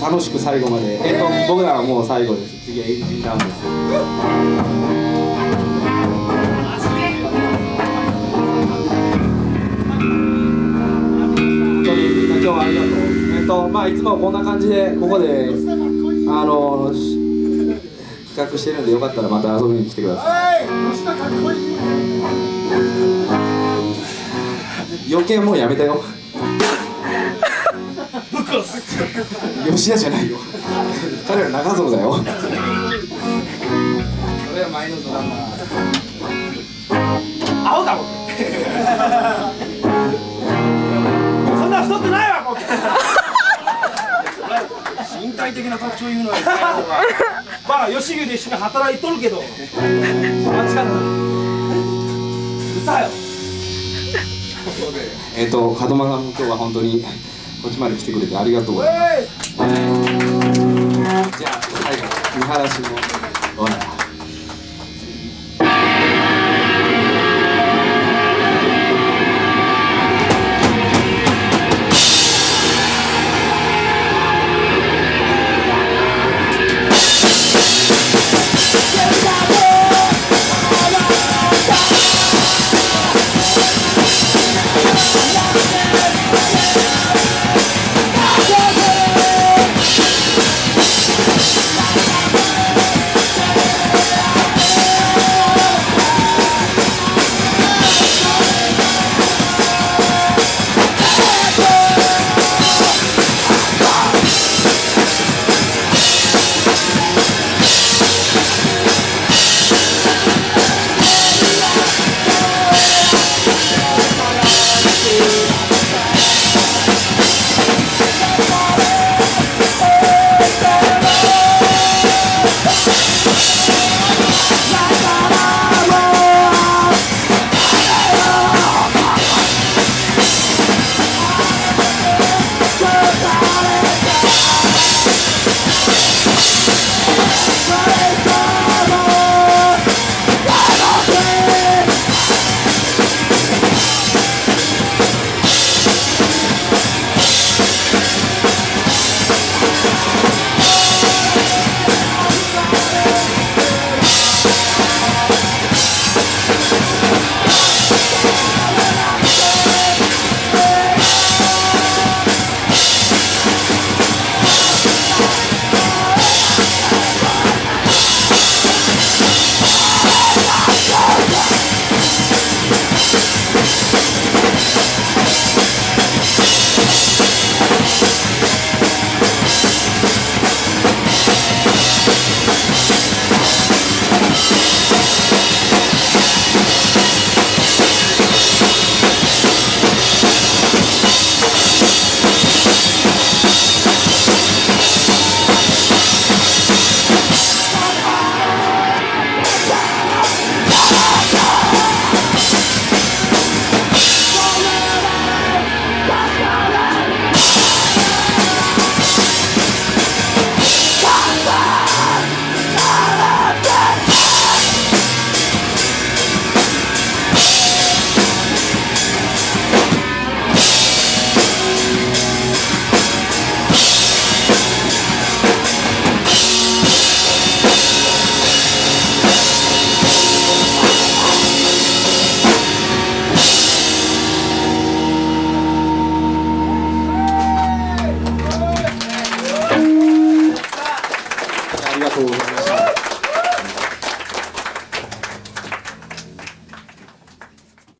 で楽しく最後まで。えっと僕らはもう最後です。次はエンジンダウンです。今日はありがとう。えっとまあいつもこんな感じでここであのし企画してるんでよかったらまた遊びに来てください。余計もうやめたよ吉田じゃないよ。彼ら中園だよ。それは前のドラマ。青だもんそんな太ってないわこ身体的な特徴言うのはまあ吉牛で一緒に働いとるけど。間違ったうさよ。えっ、と門間さんも今日は本当にこっちまで来てくれてありがとうございます。じゃあ最後、三し市